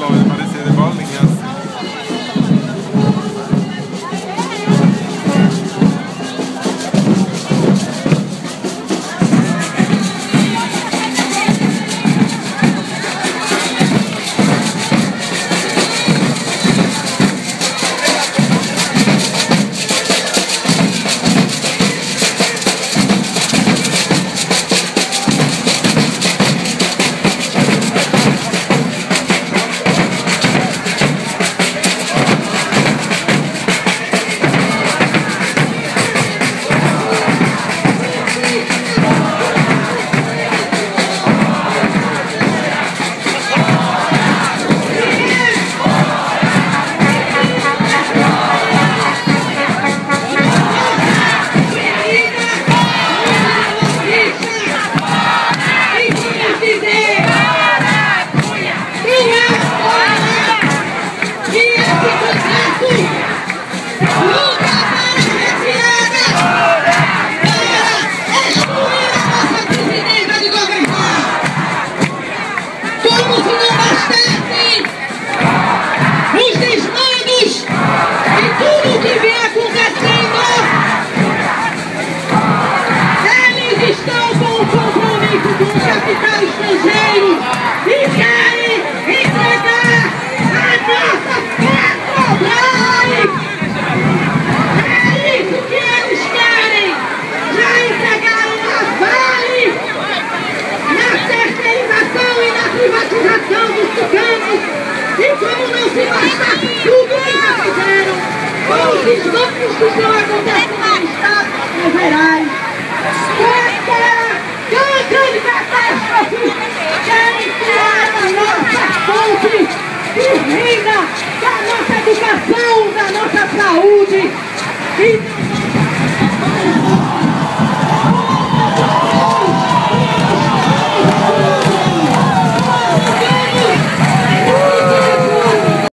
López, parece. Cruzeiro que querem entregar a nossa Petrobras. É isso que eles querem. Já entregaram a Vale na terceirização e na privatização dos tucanos. E como não se basta tudo o que já fizeram, com os esgotos que estão acontecendo no Estado, Ready?